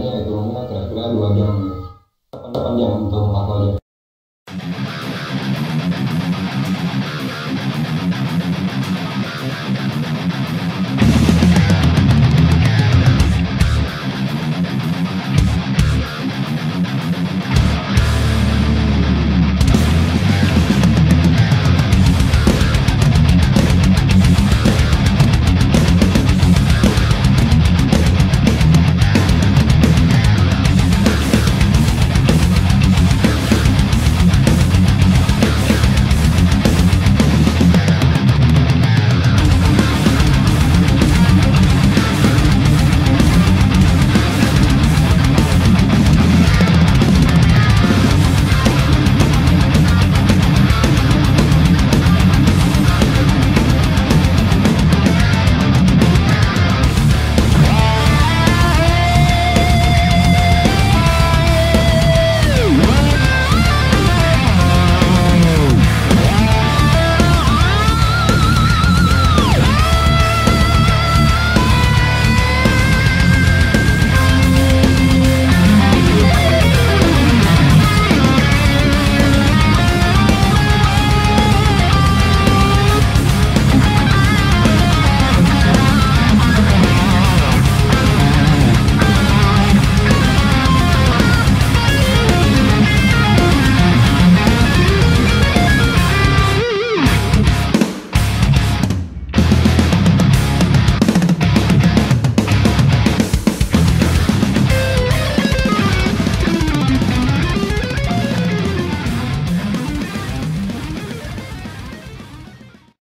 Itu ekonomi kira-kira dua jam, 8 jam untuk melakukannya.